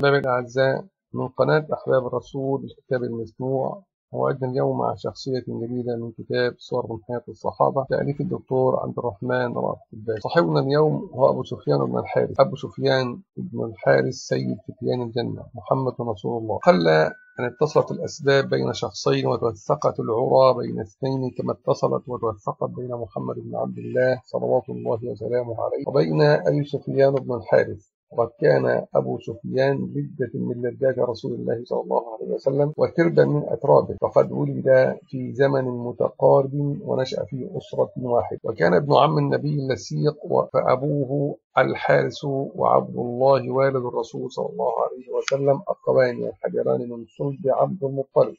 أحباب الأعزاء من قناة أحباب الرسول الكتاب المسموع. موعدنا اليوم مع شخصية جديدة من كتاب صور من حياة الصحابة تأليف الدكتور عبد الرحمن رافع الباشا صاحبنا اليوم هو أبو سفيان بن الحارث. أبو سفيان بن الحارث سيد فتيان الجنة محمد رسول الله. قل أن اتصلت الأسباب بين شخصين وتوثقت العرى بين اثنين كما اتصلت وتوثقت بين محمد بن عبد الله صلوات الله وسلامه عليه وبين أبي سفيان بن الحارث. وقد كان أبو سفيان جدة من لذات رسول الله صلى الله عليه وسلم وتربا من أترابه. وقد ولد في زمن متقارب ونشأ في أسرة واحدة. وكان ابن عم النبي اللسيق فأبوه الحارس وعبد الله والد الرسول صلى الله عليه وسلم أقوان الحجران من صلب عبد المطلب.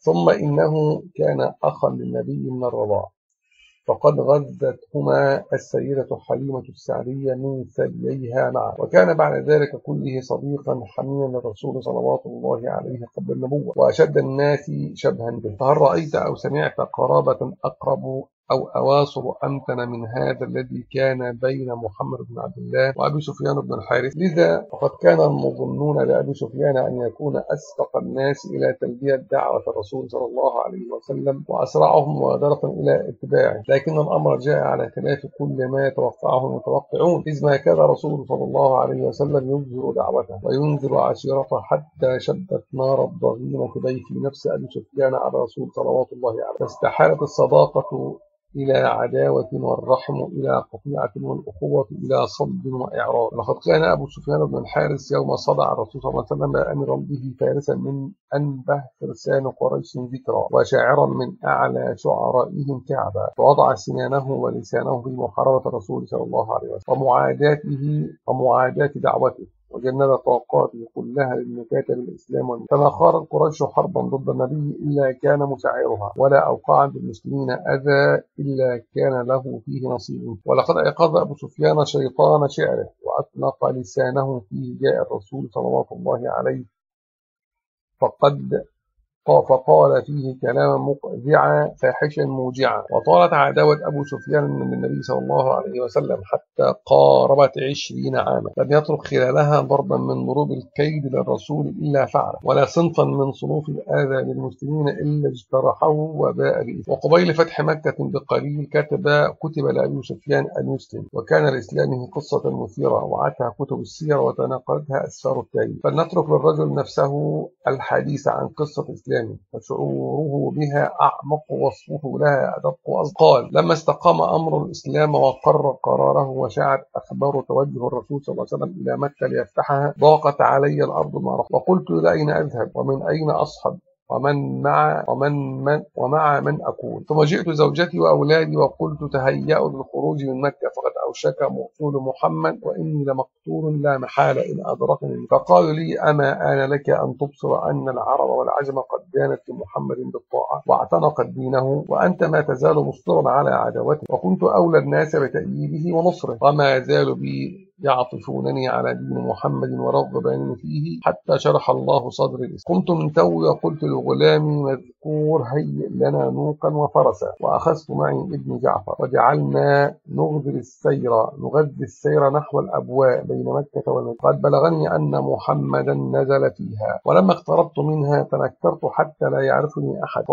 ثم إنه كان أخا للنبي من الرضاع. فقد غذتهما السيدة حليمة السعدية من ثدييها معا وكان بعد ذلك كله صديقا حميا للرسول صلوات الله عليه قبل النبوة وأشد الناس شبها به. فهل رأيت أو سمعت قرابة أقرب أو أواصر أمتن من هذا الذي كان بين محمد بن عبد الله وأبي سفيان بن الحارث. لذا فقد كان المظنون لأبي سفيان أن يكون أسبق الناس إلى تلبية دعوة الرسول صلى الله عليه وسلم وأسرعهم مبادرة إلى اتباعه. لكن الأمر جاء على خلاف كل ما يتوقعه المتوقعون. إذ ما كان رسول صلى الله عليه وسلم ينذر دعوته وينذر عشيرته حتى شدت نار الضغينة في نفس أبي سفيان على الرسول صلوات الله عليه فاستحالت الصداقة إلى عداوة والرحم إلى قطيعة والأخوة إلى صد وإعراض. لقد كان أبو سفيان بن الحارث يوم صدع الرسول صلى الله عليه وسلم أمرا به فارسا من أنبه فرسان قريش ذكرى وشاعرا من أعلى شعرائهم كعبا. ووضع سنانه ولسانه في محاربة الرسول صلى الله عليه وسلم ومعاداته ومعاداة دعوته. وجند طاقاته كلها للمكاتب الإسلام فما خارت قريش حربا ضد النبي إلا كان مسعرها ولا أوقع بالمسلمين أذى إلا كان له فيه نصيب. ولقد أيقظ أبو سفيان شيطان شعره وأطلق لسانه فيه جاء الرسول صلى الله عليه. فقد فقال فيه كلاما مقذعا فاحشا موجعا. وطالت عداوة أبو سفيان من النبي صلى الله عليه وسلم حتى قاربت عشرين عاما. لم يترك خلالها ضربا من ضروب الكيد للرسول إلا فعله ولا صنفا من صنوف الآذى للمسلمين إلا اجترحه وباء به. وقبيل فتح مكة بقليل كتب كتب لأبي سفيان أن يسلم وكان لإسلامه قصة مثيرة وعتها كتب السير وتناقلتها أسفار التاريخ. فلنترك للرجل نفسه الحديث عن قصة إسلام الإسلام فشعوره بها أعمق وصفه لها أدق قال لما استقام أمر الإسلام وقر قراره وشاعت أخبار توجه الرسول صلى الله عليه وسلم إلى مكة ليفتحها ضاقت علي الأرض ما وقلت لأين أذهب؟ ومن أين أصحب؟ ومن مع ومن من ومع من أكون. ثم جئت زوجتي وأولادي وقلت تهيأوا للخروج من مكة فقد أوشك مقتول محمد وإني لمقتول لا محالة إن أدركني. فقالوا لي أما آن لك أن تبصر أن العرب والعجم قد دانت لمحمد بالطاعة واعتنقت دينه وأنت ما تزال مصدرا على عداوته وكنت أولى الناس بتأييده ونصره وما زالوا بي يعطفونني على دين محمد ورغباني فيه حتى شرح الله صدري قمت من توي وقلت لغلامي مذكور هيئ لنا نوقا وفرسا. وأخذت معي ابن جعفر. وجعلنا نغذر السير نغذي السير نحو الأبواء بين مكة والمدينة. قد بلغني أن محمدا نزل فيها. ولما اقتربت منها تنكرت حتى لا يعرفني أحد.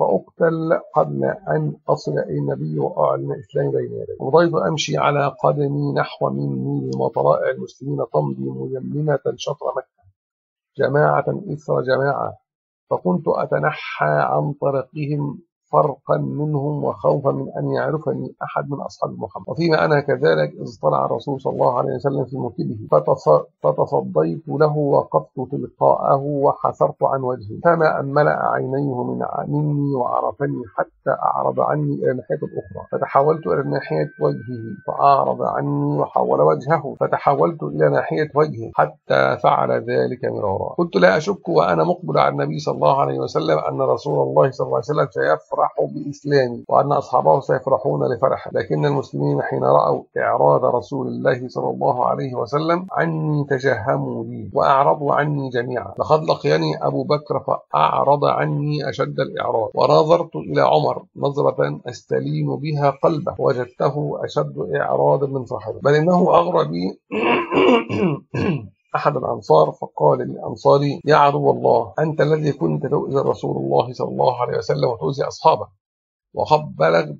فأقتل قبل أن أصل إلى النبي وأعلن إسلامي بين يدي. وضيت أمشي على قدمي نحو مني وطلائع المسلمين تمضي ميمنة شطر مكة. جماعة إثر جماعة. فكنت أتنحى عن طريقهم فرقا منهم وخوفا من أن يعرفني أحد من أصحاب محمد. وفيما أنا كذلك إذ طلع الرسول صلى الله عليه وسلم في موكبه فتصديت له وقفت تلقاءه وحسرت عن وجهه. فما أن ملأ عينيه من مني وعرفني حتى أعرض عني إلى الناحية الأخرى. فتحولت إلى ناحية وجهه فأعرض عني وحول وجهه فتحولت إلى ناحية وجهه حتى فعل ذلك مرارا قلت لا أشك وأنا مقبل على النبي صلى الله عليه وسلم أن رسول الله صلى الله عليه وسلم سيفرح يفرح بإسلامه وأن أصحابه سيفرحون لفرحه. لكن المسلمين حين رأوا إعراض رسول الله صلى الله عليه وسلم عني تجهموا لي وأعرضوا عني جميعا. لقد لقيني أبو بكر فأعرض عني أشد الإعراض. ونظرت إلى عمر نظرة أستلين بها قلبه. وجدته أشد إعراضا من صاحبه. بل إنه أغرى بي أحد الأنصار فقال للأنصاري يا عدو الله أنت الذي كنت تؤذي رسول الله صلى الله عليه وسلم وتؤذي أصحابه. وقد بلغت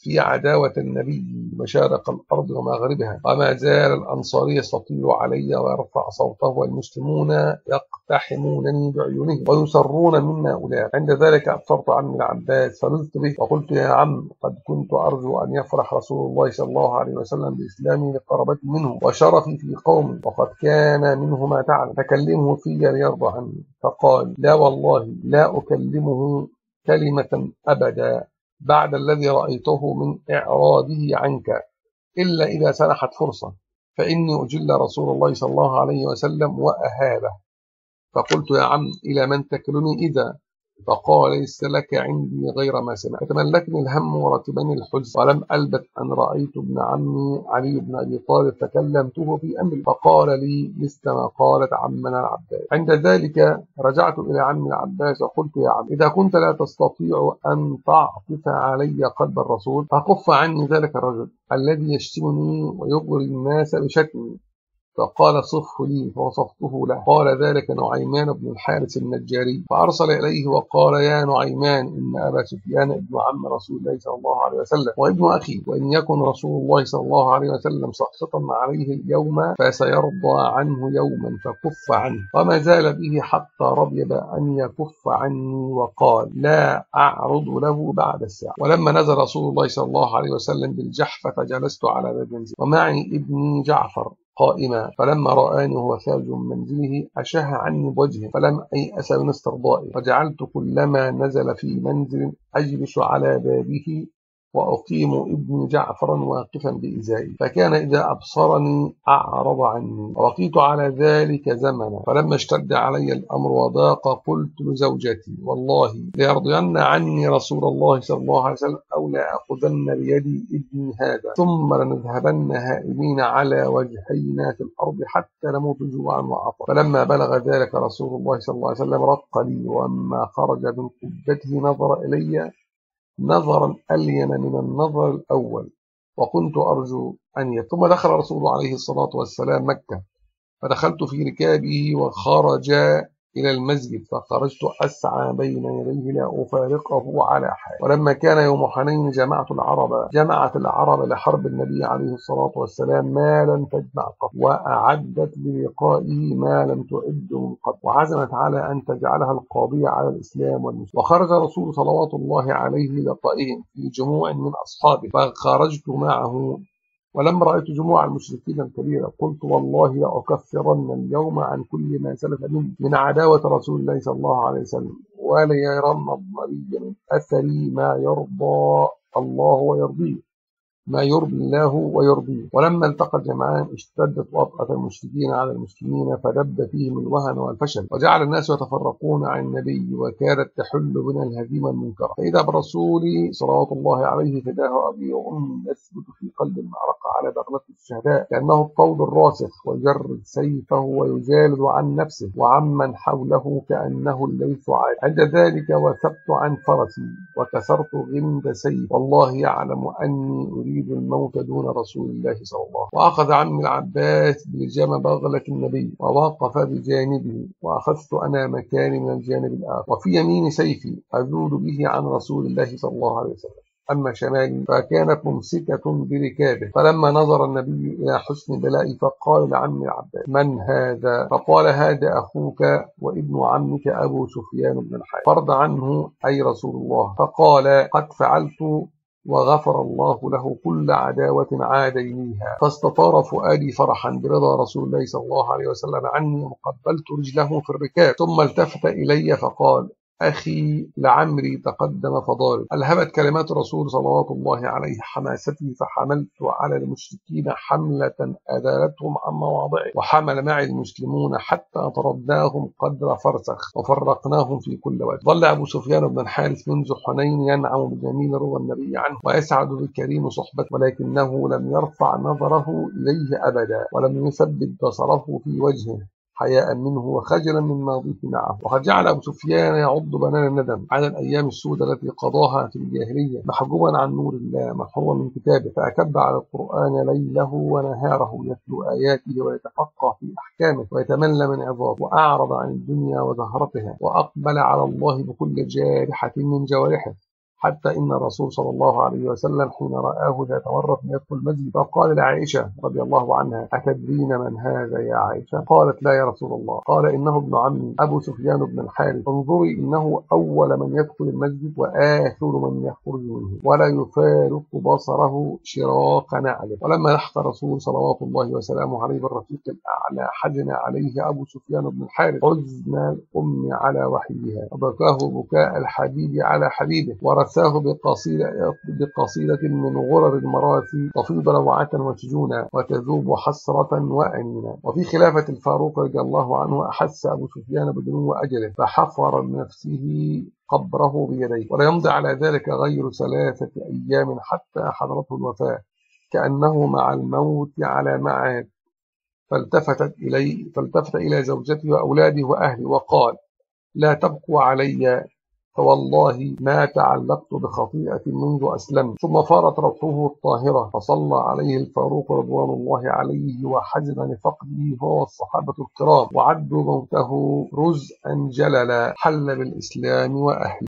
في عداوة النبي مشارق الأرض ومغربها. وما زال الأنصاري يستطيع علي ويرفع صوته والمسلمون يقتحمونني بعيونهم ويسرون منا أولئك عند ذلك أبصرت عمي العباس فلذت به وقلت يا عم قد كنت أرجو أن يفرح رسول الله صلى الله عليه وسلم بإسلامي لقربتي منه وشرفي في قومي وقد كان منه ما تعلم فكلمه في ليرضى عني فقال لا والله لا أكلمه كلمة أبدا بعد الذي رأيته من إعراضه عنك إلا إذا سنحت فرصة فإني أجل رسول الله صلى الله عليه وسلم وأهابه. فقلت يا عم إلى من تكلني إذا؟ فقال ليس لك عندي غير ما سمعت. فتملكني الهم ورتبني الحزن. ولم ألبث أن رأيت ابن عمي علي بن أبي طالب فكلمته في أمري. فقال لي مثل ما قالت عمنا العباس. عند ذلك رجعت إلى عمي العباس وقلت يا عم إذا كنت لا تستطيع أن تعطف علي قلب الرسول فكف عني ذلك الرجل الذي يشتمني ويغري الناس بشتمي. فقال صفه لي فوصفته. له قال ذلك نعيمان بن الحارث النجاري. فأرسل إليه وقال يا نعيمان إن أبا سفيان ابن عم رسول الله صلى الله عليه وسلم وابن أخي وإن يكن رسول الله صلى الله عليه وسلم سخطا عليه اليوم فسيرضى عنه يوما فكف عنه. وما زال به حتى رضي أن يكف عني وقال لا أعرض له بعد الساعة. ولما نزل رسول الله صلى الله عليه وسلم بالجحفة فجلست على باب ومعي ابني جعفر. قائما فلما رآني وهو خارج من منزله أشه عني بوجهه فلم أيأس من استرضائي فجعلت كلما نزل في منزل أجلس على بابه وأقيم ابن جعفرا واقفا بإزائي فكان إذا أبصرني أعرض عني. وبقيت على ذلك زمنا فلما اشتد علي الأمر وضاق قلت لزوجتي والله ليرضين عني رسول الله صلى الله عليه وسلم أو لأخذن بيدي ابني هذا ثم لنذهبن هائمين على وجهينا في الأرض حتى نموت جوعا وعطا فلما بلغ ذلك رسول الله صلى الله عليه وسلم رق لي وأما خرج من قبته نظر إلي نظرا ألين من النظر الأول. وكنت أرجو أن ثم دخل رسول الله عليه الصلاة والسلام مكة. فدخلت في ركابه وخرج إلى المسجد فخرجت أسعى بين يديه لا أفارقه على حال. ولما كان يوم حنين جمعت العرب جمعت العرب لحرب النبي عليه الصلاة والسلام ما لم تجمع قط وأعدت للقائه ما لم تعد من قط. وعزمت على أن تجعلها القاضية على الإسلام والمسلمين. وخرج رسول صلوات الله عليه لقائهم في جموع من أصحابه فخرجت معه ولما رأيت جموع المشركين الكبيرة. قلت والله لأكفرن اليوم عن كل ما سلف مني من عداوة رسول الله صلى الله عليه وسلم. وليرن النبي من أثري ما يرضى الله ويرضيه. ما يرضي الله ويرضيه ولما التقى الجمعان اشتدت وطأة المشركين على المسلمين فدب فيهم الوهن والفشل وجعل الناس يتفرقون عن النبي وكادت تحل بنا الهزيمة المنكرة. فإذا برسول صلوات الله عليه فداه أبي وأم يثبت في قلب المعركة على بغلة الشهداء كأنه الطول الراسخ ويجرد سيفه ويجالد عن نفسه وعمن حوله كأنه الليث عاد. عند ذلك وثبت عن فرسي وكسرت غند سيف. والله يعلم أني أريد يريد الموت دون رسول الله صلى الله عليه وسلم. وأخذ عمي العباس بلجام بغلة النبي ووقف بجانبه وأخذت أنا مكاني من الجانب الآخر. وفي يمين سيفي أذود به عن رسول الله صلى الله عليه وسلم. أما شمالي فكانت ممسكة بركابه. فلما نظر النبي إلى حسن بلائي فقال لعم العباس من هذا؟ فقال هذا أخوك وابن عمك أبو سفيان بن الحارث. فرض عنه أي رسول الله. فقال قد فعلت وغفر الله له كل عداوة عادينيها. فاستطار فؤادي فرحا برضا رسول الله صلى الله عليه وسلم عني وقبلت رجله في الركاب ثم التفت إلي فقال أخي لعمري تقدم فضارب ألهمت كلمات الرسول صلوات الله عليه حماستي فحملت على المشركين حملة أدالتهم عن مواضعه وحمل معي المسلمون حتى طردناهم قدر فرسخ وفرقناهم في كل وقت ظل أبو سفيان بن الحارث منذ حنين ينعم بجميل رضا النبي عنه ويسعد بالكريم صحبته ولكنه لم يرفع نظره إليه أبدا ولم يثبت بصره في وجهه. حياء منه وخجلا من ماضيه معه. وقد جعل أبو سفيان يعض بنان الندم على الأيام السوداء التي قضاها في الجاهلية محجوبا عن نور الله محروما من كتابه. فأكب على القرآن ليله ونهاره يتلو آياته ويتفقه في أحكامه ويتملى من عظامه وأعرض عن الدنيا وزهرتها وأقبل على الله بكل جارحة من جوارحه. حتى إن الرسول صلى الله عليه وسلم حين رآه ذات مرة يدخل المسجد فقال لعائشة رضي الله عنها أتدرين من هذا يا عائشة؟ قالت لا يا رسول الله. قال إنه ابن عمي أبو سفيان بن الحارث انظري إنه أول من يدخل المسجد وآخر من يخرج منه ولا يفارق بصره شراق نعله. ولما لحق الرسول صلوات الله وسلامه عليه بالرفيق الأعلى حزن عليه أبو سفيان بن الحارث حزن الأم على وحيها وبكاه بكاء الحبيب على حبيبه ورثاه بقصيدة, بقصيدة من غرر المراثي تفيض روعة وسجونا وتذوب حسرة وأنينا. وفي خلافة الفاروق رضي الله عنه أحس أبو سفيان بدنو أجله فحفر بنفسه قبره بيديه. ولا يمضي على ذلك غير ثلاثة أيام حتى حضرته الوفاة كأنه مع الموت على معاد فالتفتت إليه فالتفت إلى زوجته وأولاده وأهله وقال لا تبقوا علي فوالله ما تعلقت بخطيئة منذ أسلمت. ثم فارت روحه الطاهرة فصلى عليه الفاروق رضوان الله عليه وحزن لفقده هو والصحابة الكرام وعدوا موته رزءا جللا حل بالإسلام وأهله.